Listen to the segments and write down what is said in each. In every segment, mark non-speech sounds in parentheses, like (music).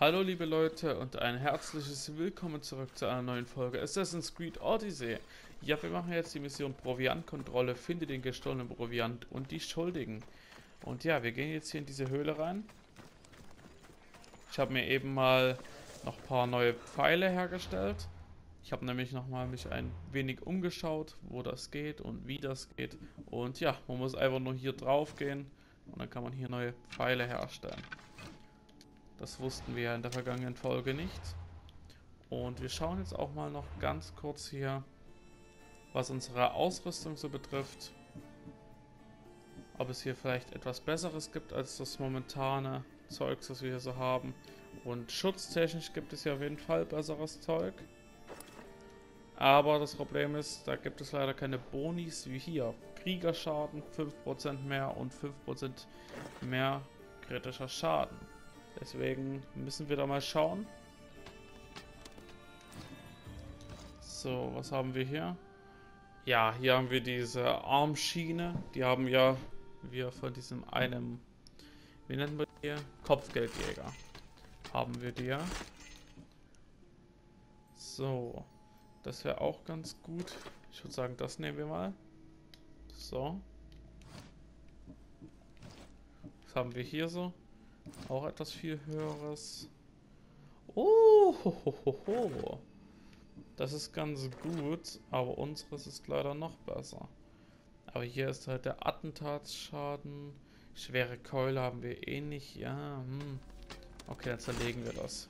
Hallo liebe Leute und ein herzliches Willkommen zurück zu einer neuen Folge Assassin's Creed Odyssey. Ja, wir machen jetzt die Mission Proviantkontrolle, finde den gestohlenen Proviant und die Schuldigen. Und ja, wir gehen jetzt hier in diese Höhle rein. Ich habe mir eben mal noch ein paar neue Pfeile hergestellt. Ich habe nämlich nochmal mich ein wenig umgeschaut, wo das geht und wie das geht. Und ja, man muss einfach nur hier drauf gehen und dann kann man hier neue Pfeile herstellen. Das wussten wir ja in der vergangenen Folge nicht. Und wir schauen jetzt auch mal noch ganz kurz hier, was unsere Ausrüstung so betrifft. Ob es hier vielleicht etwas Besseres gibt als das momentane Zeug, das wir hier so haben. Und schutztechnisch gibt es ja auf jeden Fall besseres Zeug. Aber das Problem ist, da gibt es leider keine Bonis wie hier. Kriegerschaden 5% mehr und 5% mehr kritischer Schaden. Deswegen müssen wir da mal schauen. So, was haben wir hier? Ja, hier haben wir diese Armschiene. Die haben ja wir von diesem einem, wie nennen wir die? Kopfgeldjäger. Haben wir die ja. So, das wäre auch ganz gut. Ich würde sagen, das nehmen wir mal. So. Was haben wir hier so? Auch etwas viel höheres. Oh, ho, ho, ho. das ist ganz gut, aber unseres ist leider noch besser. Aber hier ist halt der Attentatsschaden. Schwere Keule haben wir eh nicht. Ja, hm. Okay, dann zerlegen wir das.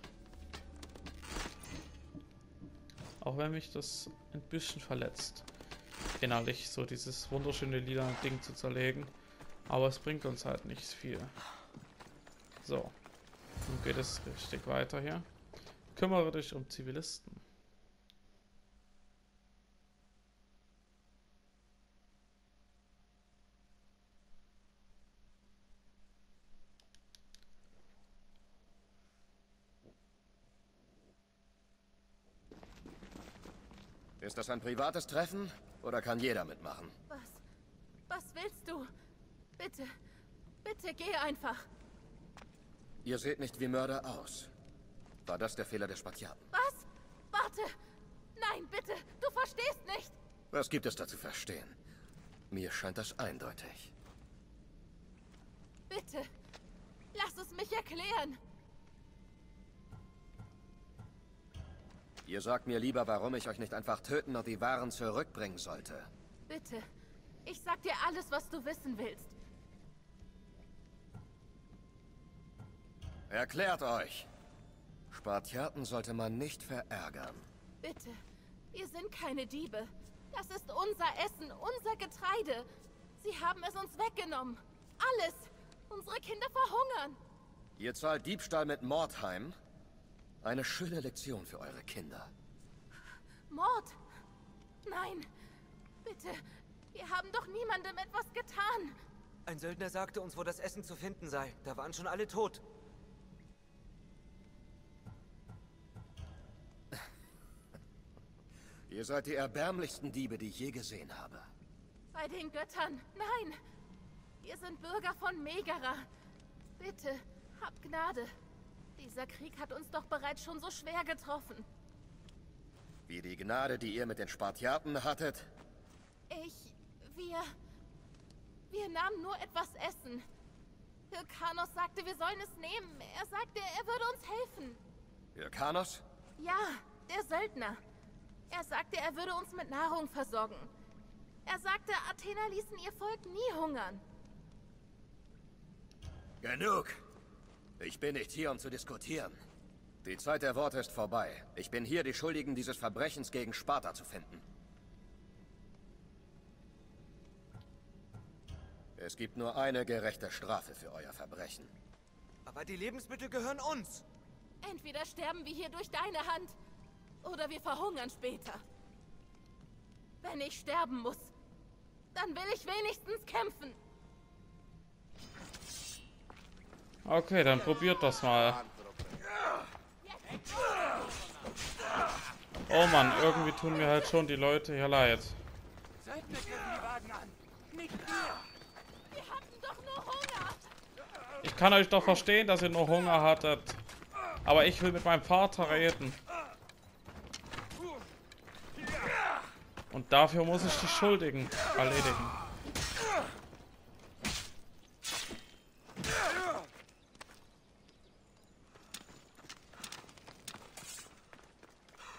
Auch wenn mich das ein bisschen verletzt. Innerlich so dieses wunderschöne lila Ding zu zerlegen. Aber es bringt uns halt nicht viel. So. Nun geht es richtig weiter hier. Kümmere dich um Zivilisten. Ist das ein privates Treffen oder kann jeder mitmachen? Was? Was willst du? Bitte, bitte geh einfach. Ihr seht nicht wie Mörder aus. War das der Fehler der Spatiaten? Was? Warte! Nein, bitte! Du verstehst nicht! Was gibt es da zu verstehen? Mir scheint das eindeutig. Bitte! Lass es mich erklären! Ihr sagt mir lieber, warum ich euch nicht einfach töten und die Waren zurückbringen sollte. Bitte. Ich sag dir alles, was du wissen willst. Erklärt euch. Spartiaten sollte man nicht verärgern. Bitte. Wir sind keine Diebe. Das ist unser Essen, unser Getreide. Sie haben es uns weggenommen. Alles. Unsere Kinder verhungern. Ihr zahlt Diebstahl mit Mordheim? Eine schöne Lektion für eure Kinder. Mord? Nein. Bitte. Wir haben doch niemandem etwas getan. Ein Söldner sagte uns, wo das Essen zu finden sei. Da waren schon alle tot. Ihr seid die erbärmlichsten Diebe, die ich je gesehen habe. Bei den Göttern, nein! Wir sind Bürger von Megara. Bitte, habt Gnade. Dieser Krieg hat uns doch bereits schon so schwer getroffen. Wie die Gnade, die ihr mit den Spartiaten hattet? Ich... wir... Wir nahmen nur etwas Essen. Hyrkanos sagte, wir sollen es nehmen. Er sagte, er würde uns helfen. Hyrkanos? Ja, der Söldner. Er sagte, er würde uns mit Nahrung versorgen. Er sagte, Athena ließen ihr Volk nie hungern. Genug! Ich bin nicht hier, um zu diskutieren. Die Zeit der Worte ist vorbei. Ich bin hier, die Schuldigen dieses Verbrechens gegen Sparta zu finden. Es gibt nur eine gerechte Strafe für euer Verbrechen. Aber die Lebensmittel gehören uns. Entweder sterben wir hier durch deine Hand oder wir verhungern später. Wenn ich sterben muss, dann will ich wenigstens kämpfen. Okay, dann probiert das mal. Oh Mann, irgendwie tun mir halt schon die Leute hier leid. Wir hatten doch nur Hunger. Ich kann euch doch verstehen, dass ihr nur Hunger hattet. Aber ich will mit meinem Vater reden. Und dafür muss ich die Schuldigen erledigen.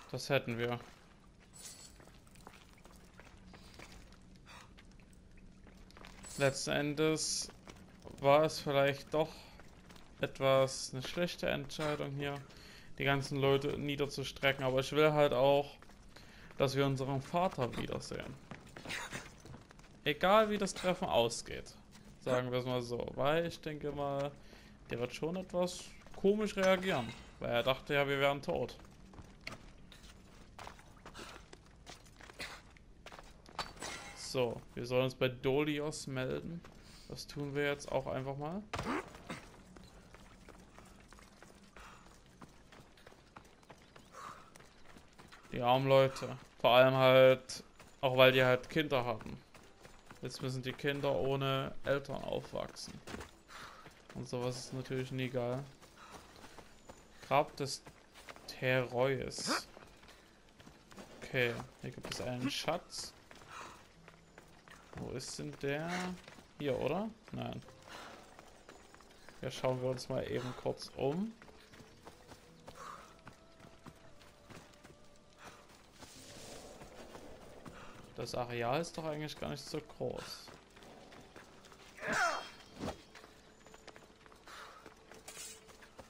Das hätten wir. Letzten Endes war es vielleicht doch etwas eine schlechte Entscheidung hier, die ganzen Leute niederzustrecken. Aber ich will halt auch, dass wir unseren Vater wiedersehen. Egal wie das Treffen ausgeht. Sagen wir es mal so. Weil ich denke mal, der wird schon etwas komisch reagieren. Weil er dachte ja, wir wären tot. So, wir sollen uns bei Dolios melden. Das tun wir jetzt auch einfach mal. Die armen Leute. Vor allem halt, auch weil die halt Kinder hatten. Jetzt müssen die Kinder ohne Eltern aufwachsen. Und sowas ist natürlich nie geil. Grab des Tereus. Okay, hier gibt es einen Schatz. Wo ist denn der? Hier, oder? Nein. Ja, schauen wir uns mal eben kurz um. Das Areal ist doch eigentlich gar nicht so groß.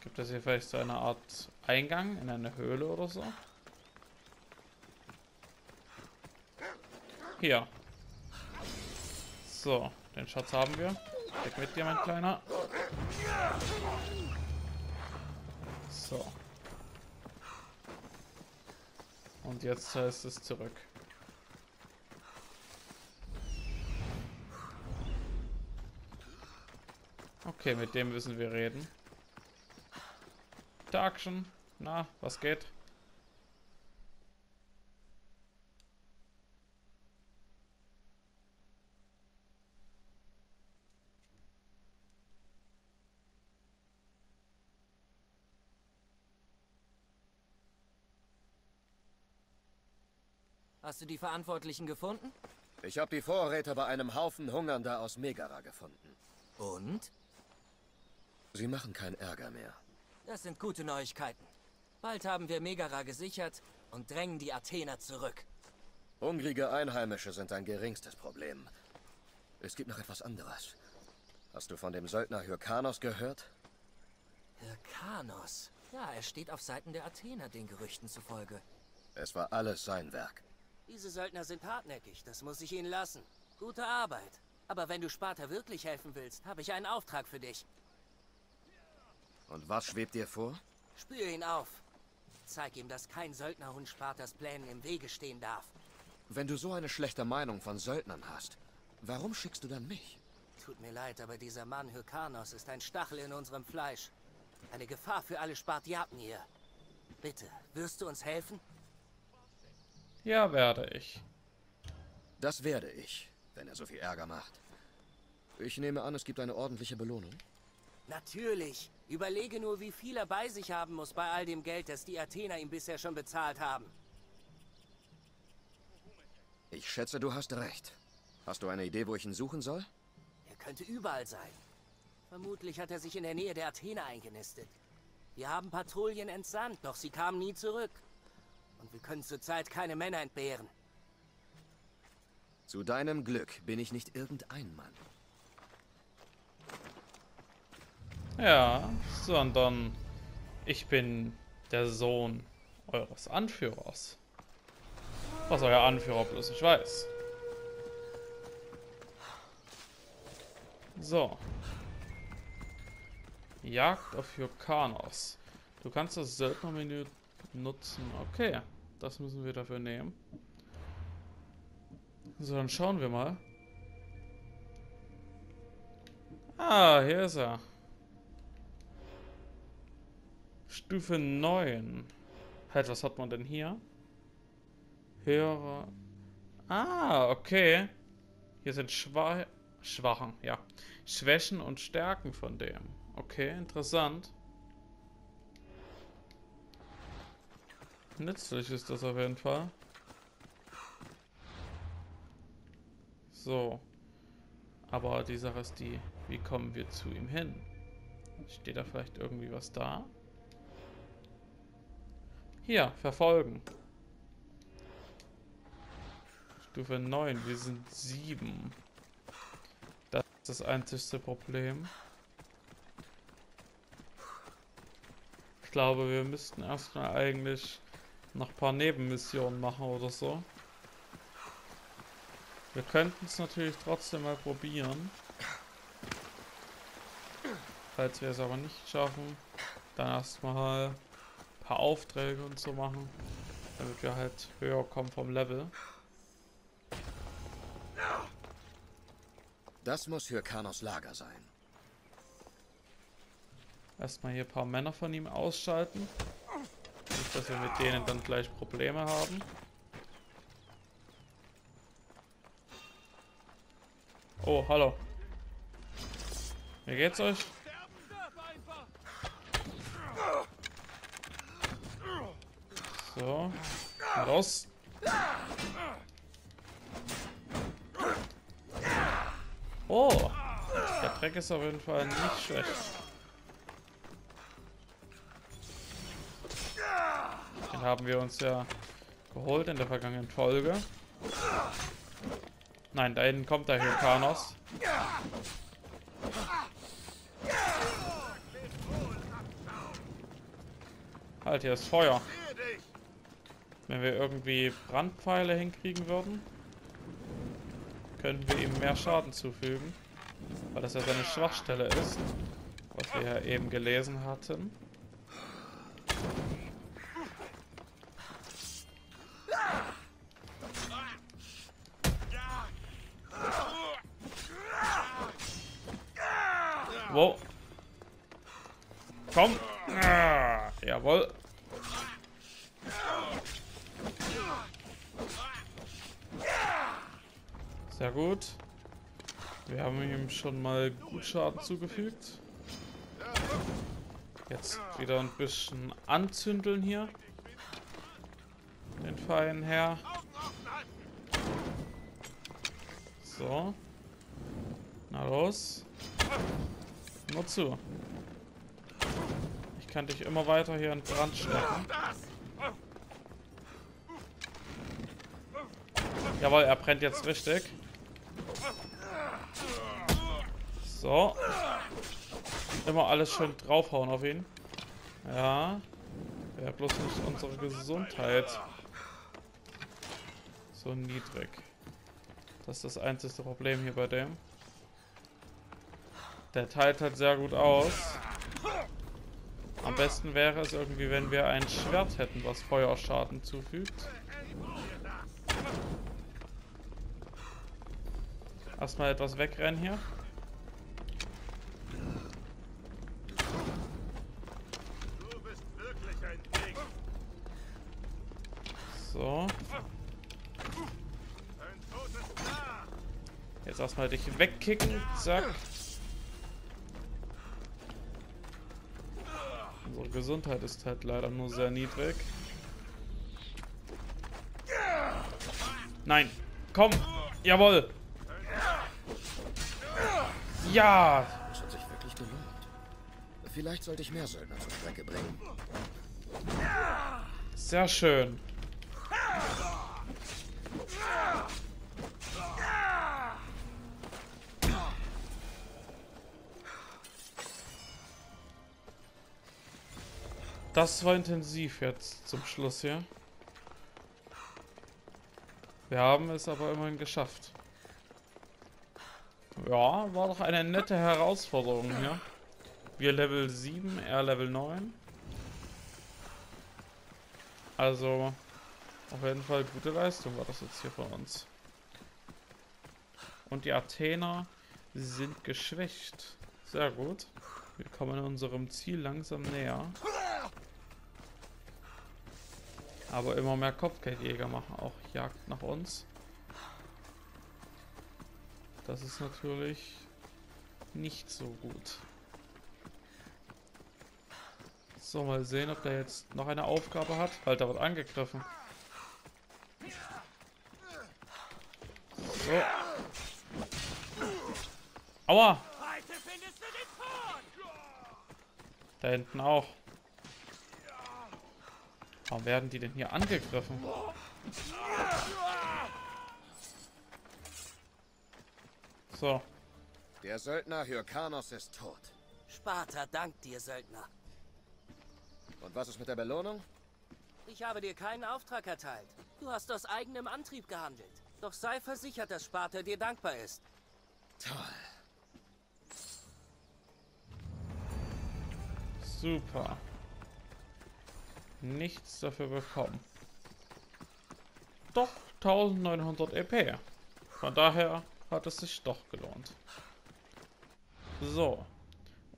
Gibt es hier vielleicht so eine Art Eingang in eine Höhle oder so? Hier. So, den Schatz haben wir. Weg mit dir, mein Kleiner. So. Und jetzt heißt es zurück. Okay, mit dem müssen wir reden. Action. Na, was geht? Hast du die Verantwortlichen gefunden? Ich habe die Vorräte bei einem Haufen Hungernder aus Megara gefunden. Und? Sie machen keinen Ärger mehr. Das sind gute Neuigkeiten. Bald haben wir Megara gesichert und drängen die Athener zurück. Hungrige Einheimische sind ein geringstes Problem. Es gibt noch etwas anderes. Hast du von dem Söldner Hyrkanos gehört? Hyrkanos? Ja, er steht auf Seiten der Athener, den Gerüchten zufolge. Es war alles sein Werk. Diese Söldner sind hartnäckig, das muss ich ihnen lassen. Gute Arbeit. Aber wenn du Sparta wirklich helfen willst, habe ich einen Auftrag für dich. Und was schwebt dir vor? Spür ihn auf. Zeig ihm, dass kein Söldnerhund Spartas Plänen im Wege stehen darf. Wenn du so eine schlechte Meinung von Söldnern hast, warum schickst du dann mich? Tut mir leid, aber dieser Mann Hyrkanos ist ein Stachel in unserem Fleisch. Eine Gefahr für alle Spartiaten hier. Bitte, wirst du uns helfen? Ja, werde ich. Das werde ich, wenn er so viel Ärger macht. Ich nehme an, es gibt eine ordentliche Belohnung. Natürlich. Überlege nur, wie viel er bei sich haben muss bei all dem Geld, das die Athener ihm bisher schon bezahlt haben. Ich schätze, du hast recht. Hast du eine Idee, wo ich ihn suchen soll? Er könnte überall sein. Vermutlich hat er sich in der Nähe der Athener eingenistet. Wir haben Patrouillen entsandt, doch sie kamen nie zurück. Und wir können zurzeit keine Männer entbehren. Zu deinem Glück bin ich nicht irgendein Mann. Ja, sondern ich bin der Sohn eures Anführers. Was euer Anführer bloß nicht weiß. So. Jagd auf Hyrkanos. Du kannst das Söldnermenü nutzen. Okay, das müssen wir dafür nehmen. So, dann schauen wir mal. Ah, hier ist er. Stufe 9. Halt, was hat man denn hier? Höhere. Ah, okay. Hier sind Schwa Schwachen, ja. Schwächen und Stärken von dem. Okay, interessant. Nützlich ist das auf jeden Fall. So. Aber die Sache ist die, wie kommen wir zu ihm hin? Steht da vielleicht irgendwie was da? Hier, verfolgen. Stufe 9, wir sind 7. Das ist das einzigste Problem. Ich glaube, wir müssten erstmal eigentlich noch ein paar Nebenmissionen machen oder so. Wir könnten es natürlich trotzdem mal probieren. Falls wir es aber nicht schaffen, dann erstmal paar Aufträge und so machen, damit wir halt höher kommen vom Level. Das muss für Kanos Lager sein. Erstmal hier ein paar Männer von ihm ausschalten. Nicht, dass wir mit denen dann gleich Probleme haben. Oh, hallo. Wie geht's euch? So. Raus. Oh. Der Dreck ist auf jeden Fall nicht schlecht. Den haben wir uns ja geholt in der vergangenen Folge. Nein, da hinten kommt der Hyrkanos. Halt, hier ist Feuer. Wenn wir irgendwie Brandpfeile hinkriegen würden, könnten wir ihm mehr Schaden zufügen. Weil das ja seine Schwachstelle ist. Was wir ja eben gelesen hatten. Wow. Komm. Ah, jawohl. Sehr gut. Wir haben ihm schon mal gut Schaden zugefügt. Jetzt wieder ein bisschen anzündeln hier. Den feinen Herr. So. Na los. Nur zu. Ich kann dich immer weiter hier in Brand stecken. Jawohl, er brennt jetzt richtig. So. Immer alles schön draufhauen auf ihn. Ja. Wäre bloß nicht unsere Gesundheit so niedrig. Das ist das einzige Problem hier bei dem. Der teilt halt sehr gut aus. Am besten wäre es irgendwie, wenn wir ein Schwert hätten, was Feuerschaden zufügt. Erstmal etwas wegrennen hier. So. Jetzt erstmal dich wegkicken. Zack. Unsere Gesundheit ist halt leider nur sehr niedrig. Nein. Komm. Jawohl. Ja. Das hat sich wirklich gelohnt. Vielleicht sollte ich mehr Söldner zur Strecke bringen. Sehr schön. Das war intensiv jetzt zum Schluss hier. Wir haben es aber immerhin geschafft. Ja, war doch eine nette Herausforderung hier. Wir Level 7, er Level 9. Also, auf jeden Fall gute Leistung war das jetzt hier von uns. Und die Athener sind geschwächt. Sehr gut. Wir kommen unserem Ziel langsam näher. Aber immer mehr Kopfgeldjäger machen auch Jagd nach uns. Das ist natürlich nicht so gut. So, mal sehen, ob der jetzt noch eine Aufgabe hat. Halt, da wird angegriffen. So. Aua! Da hinten auch. Warum werden die denn hier angegriffen? So. Der Söldner Hyrkanos ist tot. Sparta dankt dir, Söldner. Und was ist mit der Belohnung? Ich habe dir keinen Auftrag erteilt. Du hast aus eigenem Antrieb gehandelt. Doch sei versichert, dass Sparta dir dankbar ist. Toll. Super. Nichts dafür bekommen. Doch 1900 EP. Von daher hat es sich doch gelohnt. So.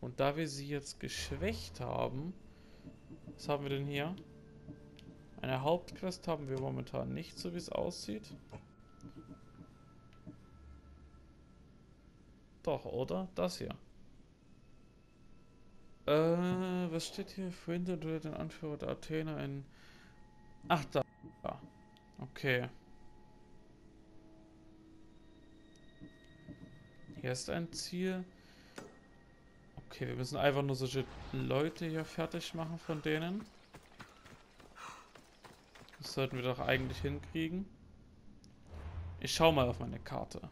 Und da wir sie jetzt geschwächt haben, was haben wir denn hier? Eine Hauptquest haben wir momentan nicht, so wie es aussieht. Doch, oder? Das hier. Äh, was steht hier? Finde du den Anführer der Athener in... Ach, da. Okay. Hier ist ein Ziel. Okay, wir müssen einfach nur solche Leute hier fertig machen von denen. Das sollten wir doch eigentlich hinkriegen. Ich schau mal auf meine Karte.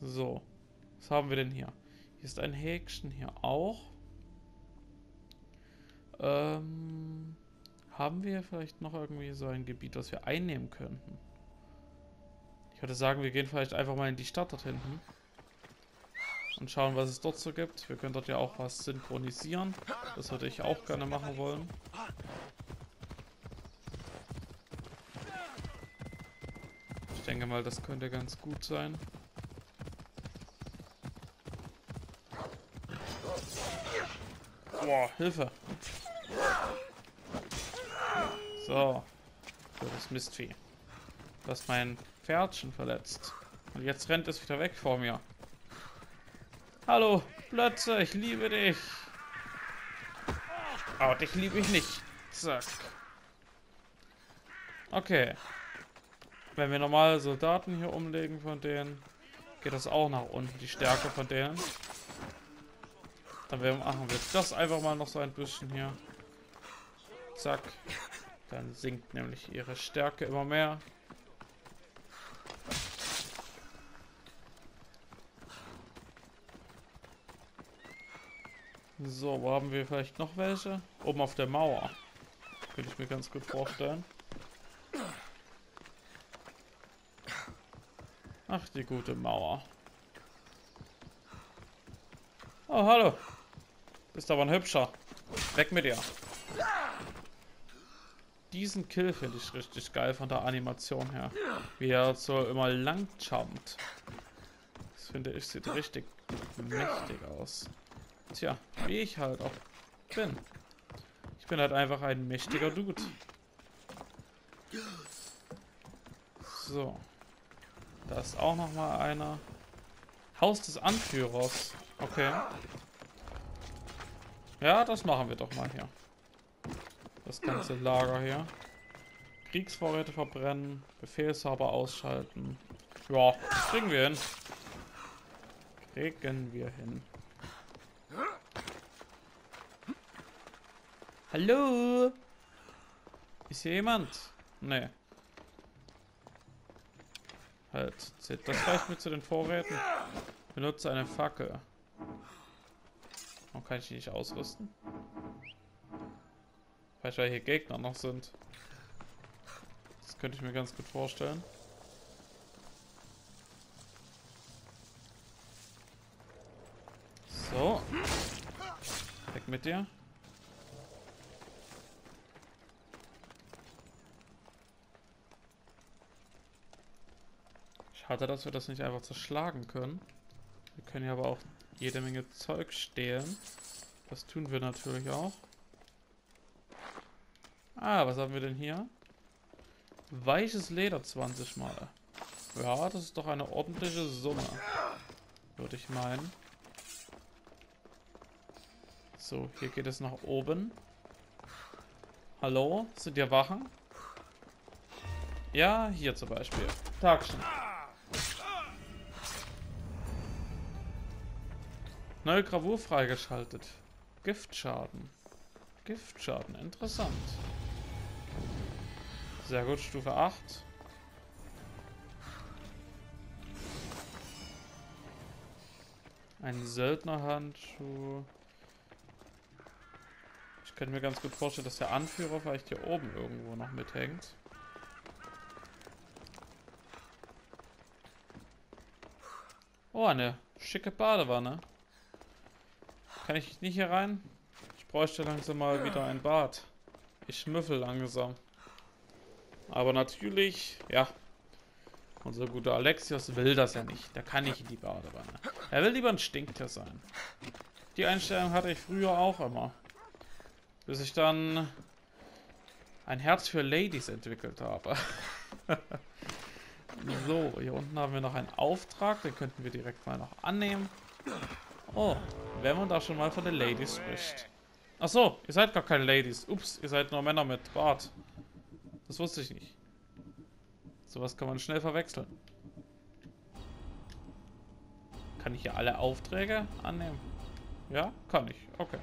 So. Was haben wir denn hier? Hier ist ein Häkchen, hier auch. Ähm, haben wir vielleicht noch irgendwie so ein Gebiet, was wir einnehmen könnten? Ich würde sagen, wir gehen vielleicht einfach mal in die Stadt dort hinten. Und schauen, was es dort so gibt. Wir können dort ja auch was synchronisieren. Das würde ich auch gerne machen wollen. Ich denke mal, das könnte ganz gut sein. Boah, Hilfe. So. So, das Mistvieh. Du hast mein Pferdchen verletzt. Und jetzt rennt es wieder weg vor mir. Hallo, Plötze, ich liebe dich. Oh, dich liebe ich nicht. Zack. Okay. Wenn wir normale Soldaten hier umlegen von denen, geht das auch nach unten, die Stärke von denen. Dann machen wir das einfach mal noch so ein bisschen hier. Zack. Dann sinkt nämlich ihre Stärke immer mehr. So, wo haben wir vielleicht noch welche? Oben auf der Mauer. Könnte ich mir ganz gut vorstellen. Ach, die gute Mauer. Oh, hallo. Bist aber ein hübscher. Weg mit dir. Diesen Kill finde ich richtig geil von der Animation her. Wie er so immer lang jumpt. Das finde ich sieht richtig mächtig aus. Tja, wie ich halt auch bin. Ich bin halt einfach ein mächtiger Dude. So. Da ist auch noch mal einer. Haus des Anführers. Okay. Ja, das machen wir doch mal hier. Das ganze Lager hier. Kriegsvorräte verbrennen, Befehlshaber ausschalten. Ja, kriegen wir hin. Kriegen wir hin. Hallo? Ist hier jemand? Nee. Halt, zählt das vielleicht mit zu den Vorräten? Benutze eine Fackel. Warum kann ich die nicht ausrüsten? Vielleicht weil hier Gegner noch sind. Das könnte ich mir ganz gut vorstellen. So. Weg mit dir. Schade, dass wir das nicht einfach zerschlagen können. Wir können ja aber auch jede Menge Zeug stehlen. Das tun wir natürlich auch. Ah, was haben wir denn hier? Weiches Leder 20 Mal. Ja, das ist doch eine ordentliche Summe. Würde ich meinen. So, hier geht es nach oben. Hallo? Sind hier Wachen? Ja, hier zum Beispiel. Tagchen. Neue Gravur freigeschaltet. Giftschaden. Giftschaden, interessant. Sehr gut, Stufe 8. Ein Söldnerhandschuh. Ich könnte mir ganz gut vorstellen, dass der Anführer vielleicht hier oben irgendwo noch mithängt. Oh, eine schicke Badewanne. Kann ich nicht hier rein? Ich bräuchte langsam mal wieder ein Bad. Ich schnüffel langsam. Aber natürlich, ja, unser guter Alexios will das ja nicht. Der kann nicht in die Badewanne. Er will lieber ein Stinktier sein. Die Einstellung hatte ich früher auch immer. Bis ich dann ein Herz für Ladies entwickelt habe. (laughs) so, hier unten haben wir noch einen Auftrag. Den könnten wir direkt mal noch annehmen. Oh, wenn man da schon mal von den Ladies spricht. Ach so, ihr seid gar keine Ladies. Ups, ihr seid nur Männer mit Bart. Das wusste ich nicht. Sowas kann man schnell verwechseln. Kann ich hier alle Aufträge annehmen? Ja, kann ich. Okay.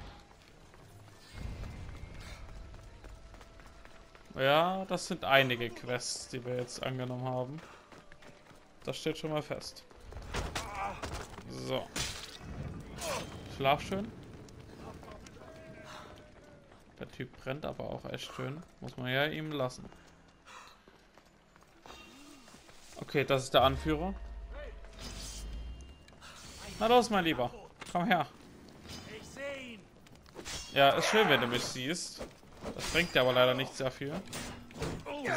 Ja, das sind einige Quests, die wir jetzt angenommen haben. Das steht schon mal fest. So. Schlaf schön. Der Typ brennt aber auch echt schön. Muss man ja ihm lassen. Okay, das ist der Anführer. Na los, mein Lieber. Komm her. Ja, ist schön, wenn du mich siehst. Das bringt dir aber leider nichts dafür.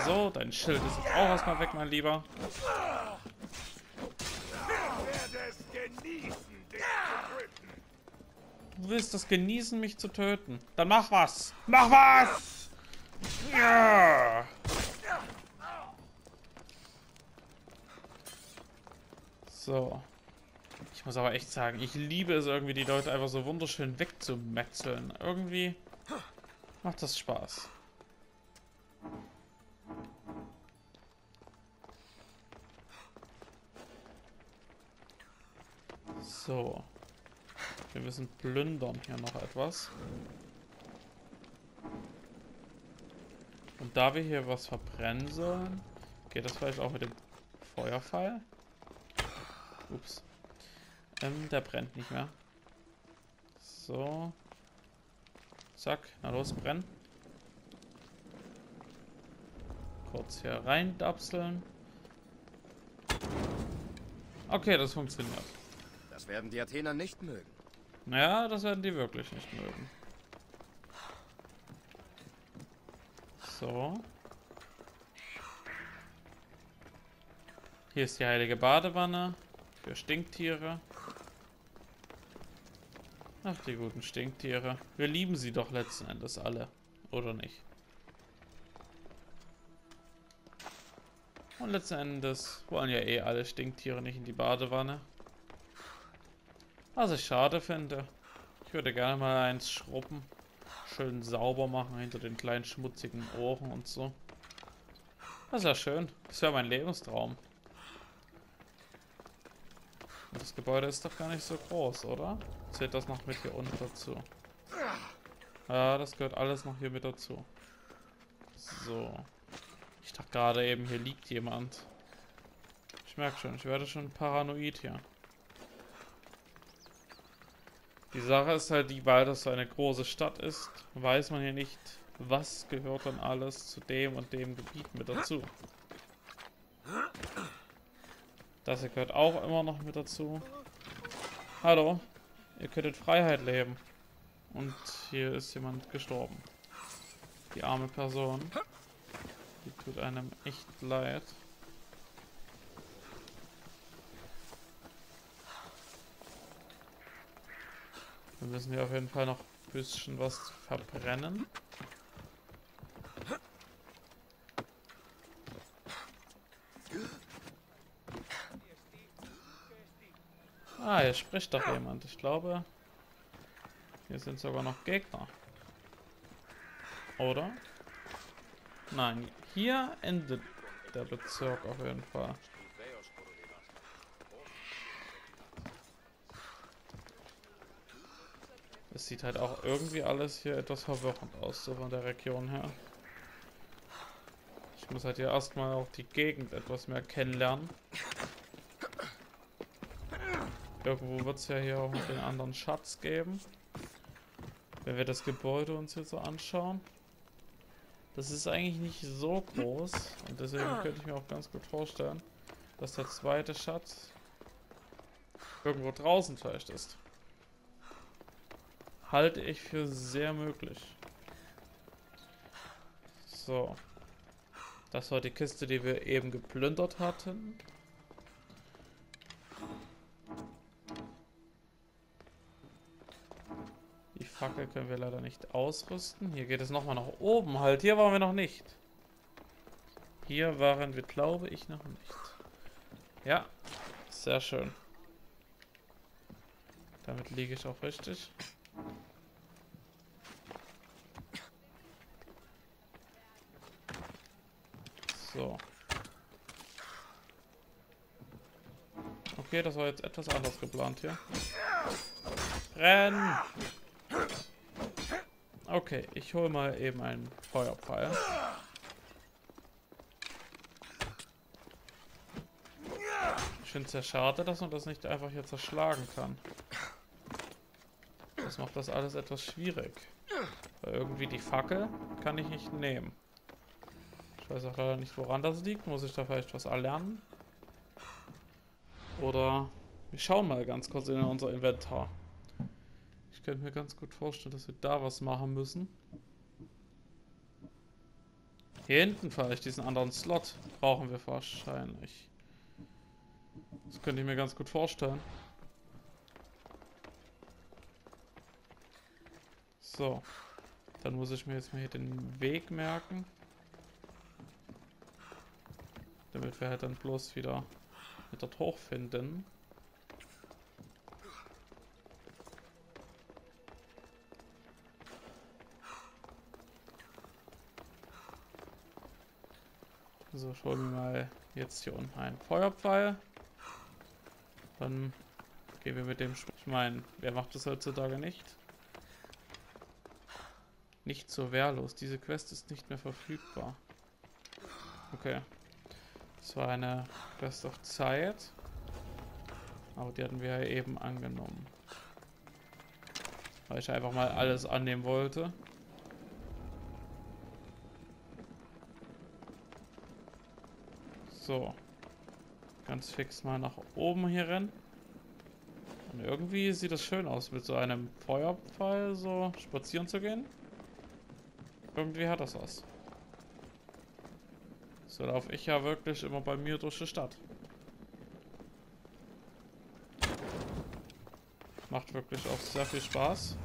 So, dein Schild ist auch erstmal weg, mein Lieber. Willst das genießen, mich zu töten. Dann mach was. Mach was! Ja! So. Ich muss aber echt sagen, ich liebe es irgendwie, die Leute einfach so wunderschön wegzumetzeln. Irgendwie macht das Spaß. So. Wir müssen plündern hier noch etwas. Und da wir hier was verbrennen sollen, geht das vielleicht auch mit dem Feuerpfeil? Ups. Ähm, der brennt nicht mehr. So. Zack. Na los, brennen. Kurz hier rein dapseln. Okay, das funktioniert. Das werden die Athener nicht mögen. Ja, das werden die wirklich nicht mögen. So. Hier ist die heilige Badewanne. Für Stinktiere. Ach, die guten Stinktiere. Wir lieben sie doch letzten Endes alle. Oder nicht? Und letzten Endes wollen ja eh alle Stinktiere nicht in die Badewanne. Was ich schade finde. Ich würde gerne mal eins schrubben. Schön sauber machen hinter den kleinen schmutzigen Ohren und so. Das ist ja schön. Das wäre mein Lebenstraum. Und das Gebäude ist doch gar nicht so groß, oder? Zählt das noch mit hier unten dazu? Ja, das gehört alles noch hier mit dazu. So. Ich dachte gerade eben, hier liegt jemand. Ich merke schon, ich werde schon paranoid hier. Die Sache ist halt die, weil das so eine große Stadt ist, weiß man hier nicht, was gehört dann alles zu dem und dem Gebiet mit dazu. Das hier gehört auch immer noch mit dazu. Hallo, ihr könntet Freiheit leben. Und hier ist jemand gestorben. Die arme Person. Die tut einem echt leid. Wir müssen hier auf jeden Fall noch ein bisschen was verbrennen. Ah, hier spricht doch jemand. Ich glaube, Hier sind sogar noch Gegner. Oder? Nein, hier endet der Bezirk auf jeden Fall. Sieht halt auch irgendwie alles hier etwas verwirrend aus, so von der Region her. Ich muss halt hier erstmal auch die Gegend etwas mehr kennenlernen. Irgendwo wird es ja hier auch noch den anderen Schatz geben. Wenn wir das Gebäude uns hier so anschauen. Das ist eigentlich nicht so groß. Und deswegen könnte ich mir auch ganz gut vorstellen, dass der zweite Schatz irgendwo draußen vielleicht ist. Halte ich für sehr möglich. So. Das war die Kiste, die wir eben geplündert hatten. Die Fackel können wir leider nicht ausrüsten. Hier geht es nochmal nach oben halt. Hier waren wir noch nicht. Hier waren wir, glaube ich, noch nicht. Ja, sehr schön. Damit liege ich auch richtig. So. Okay, das war jetzt etwas anders geplant hier. Renn! Okay, ich hole mal eben einen Feuerpfeil. Ich finde es sehr schade, dass man das nicht einfach hier zerschlagen kann. Das macht das alles etwas schwierig. Weil irgendwie die Fackel kann ich nicht nehmen. Ich weiß auch leider nicht, woran das liegt. Muss ich da vielleicht was erlernen? Oder wir schauen mal ganz kurz in unser Inventar. Ich könnte mir ganz gut vorstellen, dass wir da was machen müssen. Hier hinten vielleicht diesen anderen Slot brauchen wir wahrscheinlich. Das könnte ich mir ganz gut vorstellen. So. Dann muss ich mir jetzt mal hier den Weg merken. Damit wir halt dann bloß wieder mit dort hochfinden. So, wir mal jetzt hier unten einen Feuerpfeil. Dann gehen wir mit dem... Ich meine, wer macht das heutzutage nicht? Nicht so wehrlos. Diese Quest ist nicht mehr verfügbar. Okay. Das war eine Quest auf Zeit. Aber die hatten wir ja eben angenommen. Weil ich einfach mal alles annehmen wollte. So. Ganz fix mal nach oben hier rennen. Und irgendwie sieht das schön aus, mit so einem Feuerpfeil so spazieren zu gehen. Irgendwie hat das was. So laufe ich ja wirklich immer bei mir durch die Stadt. Macht wirklich auch sehr viel Spaß.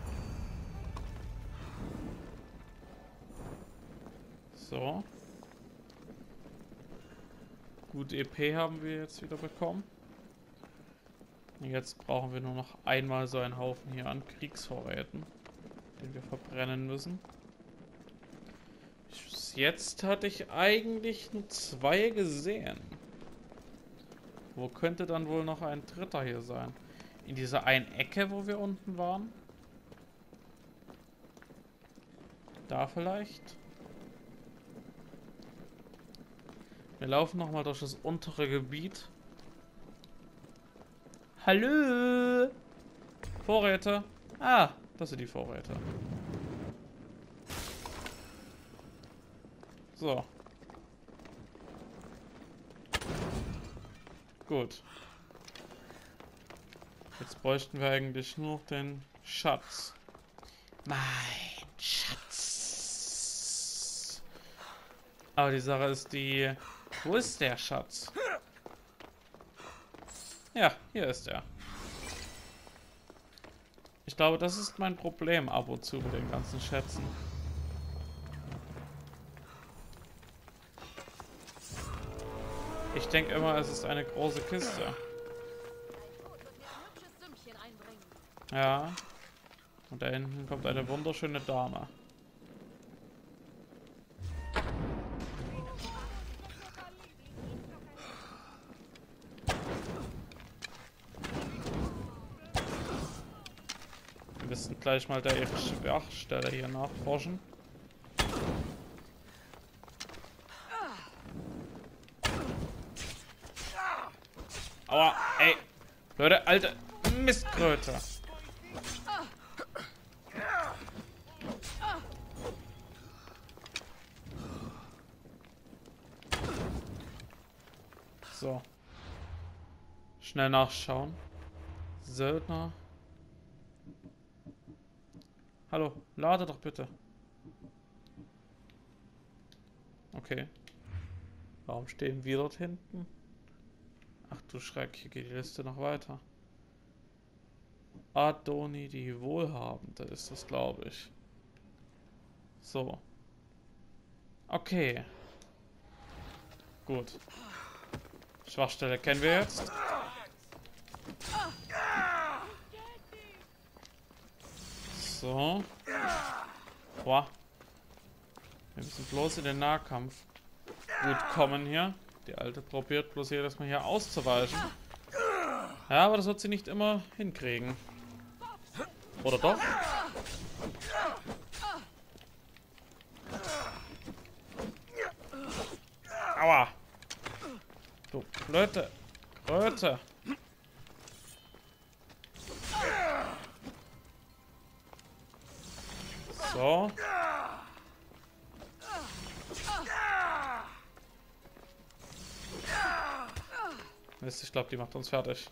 So. Gut EP haben wir jetzt wieder bekommen. Jetzt brauchen wir nur noch einmal so einen Haufen hier an Kriegsvorräten, den wir verbrennen müssen jetzt hatte ich eigentlich nur zwei gesehen. Wo könnte dann wohl noch ein dritter hier sein? In dieser einen Ecke, wo wir unten waren? Da vielleicht? Wir laufen nochmal durch das untere Gebiet. Hallo! Vorräte. Ah, das sind die Vorräte. So. Gut. Jetzt bräuchten wir eigentlich nur den Schatz. Mein Schatz. Aber die Sache ist die... Wo ist der Schatz? Ja, hier ist er. Ich glaube, das ist mein Problem ab und zu mit den ganzen Schätzen. Ich denke immer, es ist eine große Kiste. Ja. Und da hinten kommt eine wunderschöne Dame. Wir müssen gleich mal ihre Schwachstelle hier nachforschen. Aua, ey. Leute, alte Mistkröte. So. Schnell nachschauen. Söldner. Hallo, lade doch bitte. Okay. Warum stehen wir dort hinten? Du Schreck, hier geht die Liste noch weiter. Adoni die Wohlhabende ist das, glaube ich. So. Okay. Gut. Schwachstelle kennen wir jetzt. So. Boah. Wir müssen bloß in den Nahkampf gut kommen hier. Die Alte probiert bloß jedes Mal hier auszuweichen. Ja, aber das wird sie nicht immer hinkriegen. Oder doch? Aua! Du blöde Kröte! So. Mist, ich glaube, die macht uns fertig.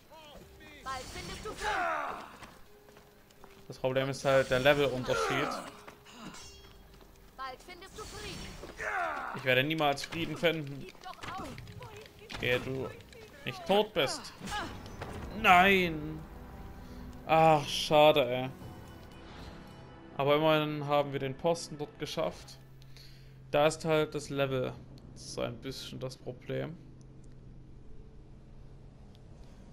Das Problem ist halt der Levelunterschied. Ich werde niemals Frieden finden, ehe du nicht tot bist. Nein! Ach, schade, ey. Aber immerhin haben wir den Posten dort geschafft. Da ist halt das Level so ein bisschen das Problem.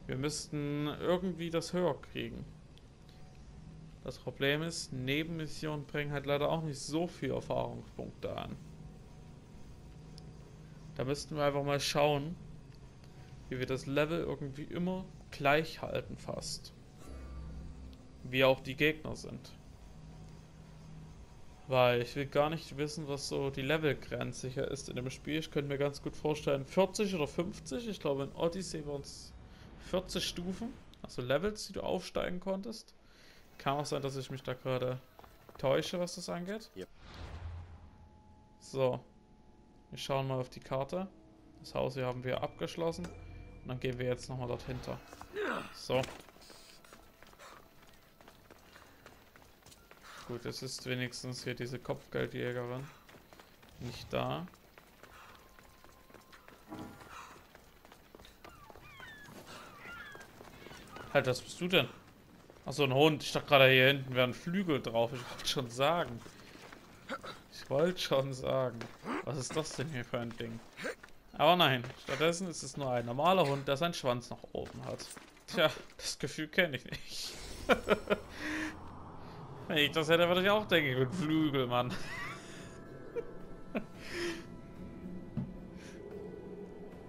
Wir müssten irgendwie das höher kriegen. Das Problem ist, Nebenmissionen bringen halt leider auch nicht so viel Erfahrungspunkte an. Da müssten wir einfach mal schauen, wie wir das Level irgendwie immer gleich halten fast. Wie auch die Gegner sind. Weil ich will gar nicht wissen, was so die Levelgrenze hier ist in dem Spiel. Ich könnte mir ganz gut vorstellen, 40 oder 50. Ich glaube in Odyssey waren es 40 Stufen, also Levels, die du aufsteigen konntest. Kann auch sein, dass ich mich da gerade täusche, was das angeht. Yep. So. Wir schauen mal auf die Karte. Das Haus hier haben wir abgeschlossen. Und dann gehen wir jetzt nochmal dort hinter. So. Gut, es ist wenigstens hier diese Kopfgeldjägerin. Nicht da. Halt, was bist du denn? Achso, ein Hund. Ich dachte gerade, hier hinten wären Flügel drauf. Ich wollte schon sagen. Ich wollte schon sagen. Was ist das denn hier für ein Ding? Aber nein, stattdessen ist es nur ein normaler Hund, der seinen Schwanz nach oben hat. Tja, das Gefühl kenne ich nicht. (laughs) Wenn ich das hätte, würde ich auch denken, bin Flügel, Mann. (laughs)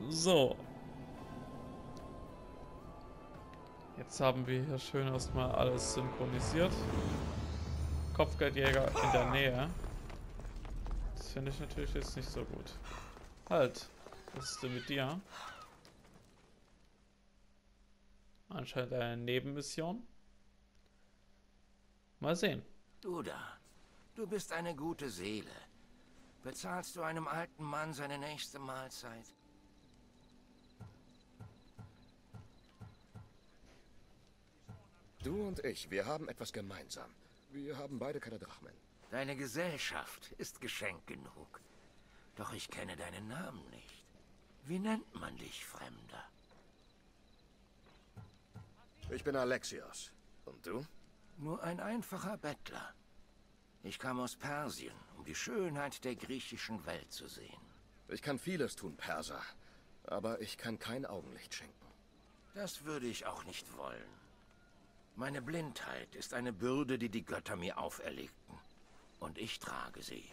so. Jetzt haben wir hier schön erstmal alles synchronisiert. Kopfgeldjäger in der Nähe. Das finde ich natürlich jetzt nicht so gut. Halt. Was ist denn mit dir? Anscheinend eine Nebenmission. Mal sehen. Du da. Du bist eine gute Seele. Bezahlst du einem alten Mann seine nächste Mahlzeit? Du und ich, wir haben etwas gemeinsam. Wir haben beide keine Drachmen. Deine Gesellschaft ist Geschenk genug. Doch ich kenne deinen Namen nicht. Wie nennt man dich, Fremder? Ich bin Alexios. Und du? Nur ein einfacher Bettler. Ich kam aus Persien, um die Schönheit der griechischen Welt zu sehen. Ich kann vieles tun, Perser. Aber ich kann kein Augenlicht schenken. Das würde ich auch nicht wollen. Meine Blindheit ist eine Bürde, die die Götter mir auferlegten. Und ich trage sie.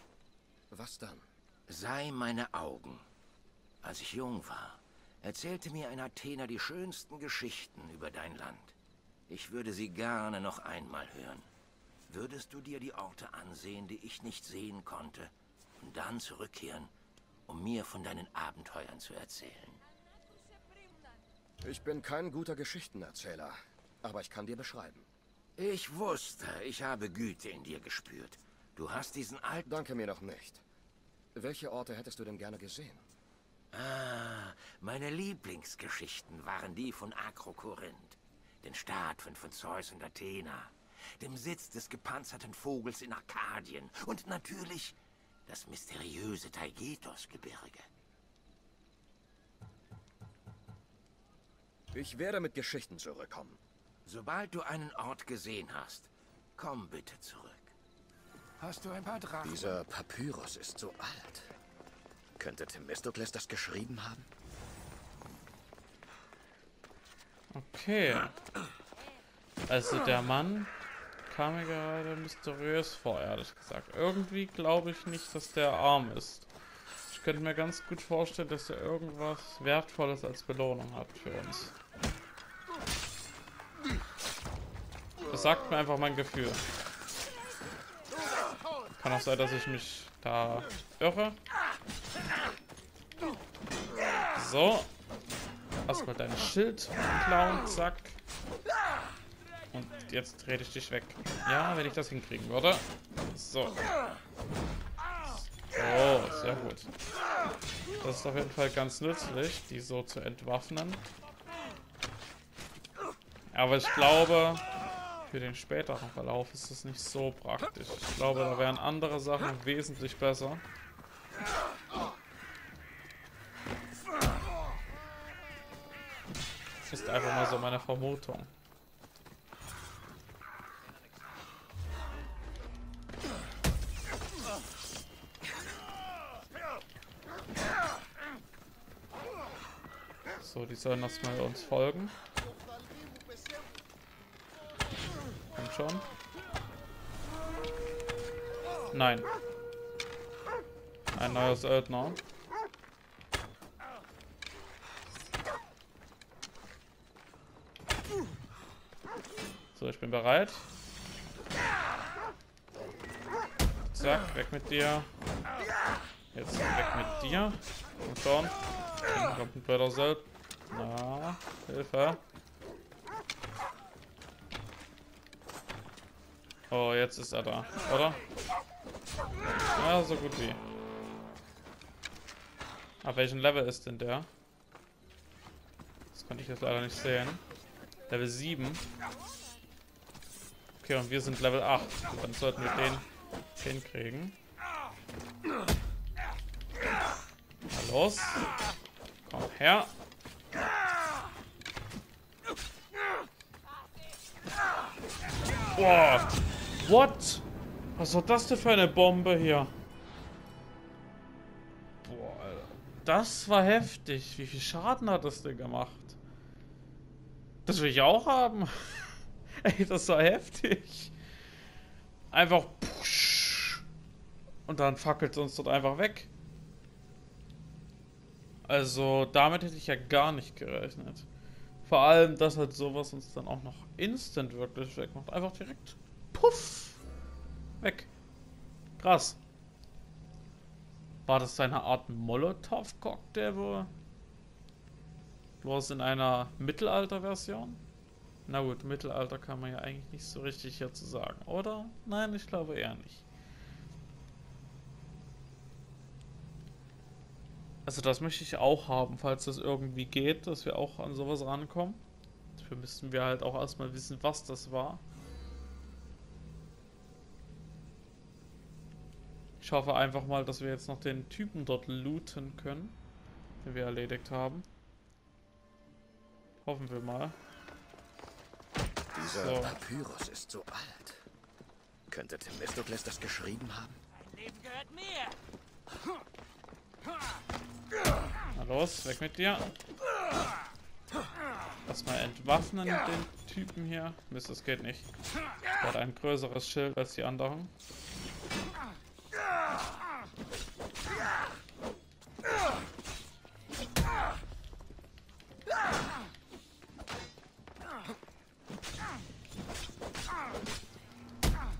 Was dann? Sei meine Augen. Als ich jung war, erzählte mir ein Athener die schönsten Geschichten über dein Land. Ich würde sie gerne noch einmal hören. Würdest du dir die Orte ansehen, die ich nicht sehen konnte, und dann zurückkehren, um mir von deinen Abenteuern zu erzählen? Ich bin kein guter Geschichtenerzähler, aber ich kann dir beschreiben. Ich wusste, ich habe Güte in dir gespürt. Du hast diesen alten... Danke mir noch nicht. Welche Orte hättest du denn gerne gesehen? Ah, meine Lieblingsgeschichten waren die von Akrokorinth, den Staat von Zeus und Athena, dem Sitz des gepanzerten Vogels in Arkadien und natürlich das mysteriöse Taigetos-Gebirge. Ich werde mit Geschichten zurückkommen. Sobald du einen Ort gesehen hast, komm bitte zurück. Hast du ein paar Drachen? Dieser Papyrus ist so alt. Könnte Themistokles das geschrieben haben? Okay. Also der Mann kam mir gerade mysteriös vor, ehrlich gesagt. Irgendwie glaube ich nicht, dass der arm ist. Ich könnte mir ganz gut vorstellen, dass er irgendwas Wertvolles als Belohnung hat für uns. Sagt mir einfach mein Gefühl. Kann auch sein, dass ich mich da irre. So. Erstmal dein Schild klauen, zack. Und jetzt dreh ich dich weg. Ja, wenn ich das hinkriegen würde. So. Oh, sehr gut. Das ist auf jeden Fall ganz nützlich, die so zu entwaffnen. Aber ich glaube, für den späteren Verlauf ist es nicht so praktisch. Ich glaube, da wären andere Sachen wesentlich besser. Das ist einfach mal so meine Vermutung. So, die sollen erstmal uns folgen. Kommt schon. Nein. Ein neuer Söldner. So, ich bin bereit. Zack, weg mit dir. Jetzt weg mit dir. Und schon. Dann kommt ein blöder Söldner. Na, Hilfe. Oh, jetzt ist er da, oder? Ja, so gut wie. Ab welchem Level ist denn der? Das konnte ich jetzt leider nicht sehen. Level 7. Okay, und wir sind Level 8. Dann sollten wir den hinkriegen. Na los. Komm her. Boah. What? Was war das denn für eine Bombe hier? Boah, Alter. Das war heftig. Wie viel Schaden hat das denn gemacht? Das will ich auch haben. (laughs) Ey, das war heftig. Einfach push. Und dann fackelt es uns dort einfach weg. Also, damit hätte ich ja gar nicht gerechnet. Vor allem, dass halt sowas uns dann auch noch instant wirklich wegmacht. Einfach direkt. Puff. Weg. Krass. War das eine Art Molotow-Cocktail, wo... Bloß in einer Mittelalter-Version? Na gut, Mittelalter kann man ja eigentlich nicht so richtig hier zu sagen, oder? Nein, ich glaube eher nicht. Also das möchte ich auch haben, falls das irgendwie geht, dass wir auch an sowas rankommen. Dafür müssten wir halt auch erstmal wissen, was das war. Ich hoffe einfach mal, dass wir jetzt noch den Typen dort looten können, den wir erledigt haben. Hoffen wir mal. Dieser So. Papyrus ist so alt. Könnte Themistokles das geschrieben haben? Mein Leben gehört mir. Na los, weg mit dir. Erstmal entwaffnen den Typen hier. Mist, das geht nicht. Der hat ein größeres Schild als die anderen.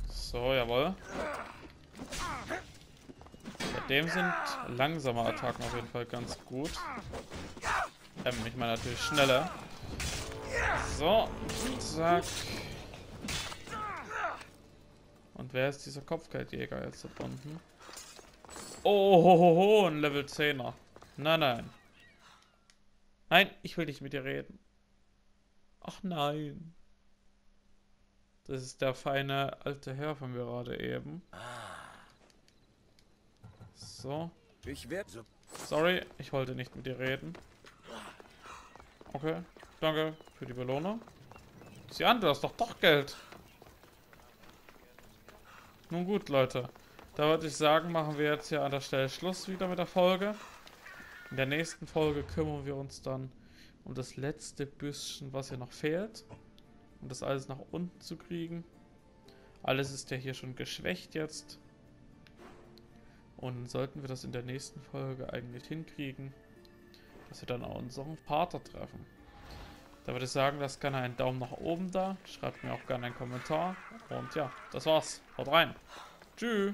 So, jawohl. Bei dem sind langsame Attacken auf jeden Fall ganz gut. Ähm, ich meine natürlich schneller. So, zack. Und wer ist dieser Kopfgeldjäger jetzt da unten? Oh, ho, ho, ho, ein Level 10er. Nein, nein. Nein, ich will nicht mit dir reden. Ach nein. Das ist der feine alte Herr von gerade eben. So. Ich werde so. Sorry, ich wollte nicht mit dir reden. Okay, danke für die Belohnung. Sieh an, du hast doch doch Geld. Nun gut, Leute. Da würde ich sagen, machen wir jetzt hier an der Stelle Schluss wieder mit der Folge. In der nächsten Folge kümmern wir uns dann um das letzte bisschen, was hier noch fehlt. Um das alles nach unten zu kriegen. Alles ist ja hier schon geschwächt jetzt. Und sollten wir das in der nächsten Folge eigentlich hinkriegen, dass wir dann auch unseren Vater treffen. Da würde ich sagen, lasst gerne einen Daumen nach oben da. Schreibt mir auch gerne einen Kommentar. Und ja, das war's. Haut rein. Tschüss.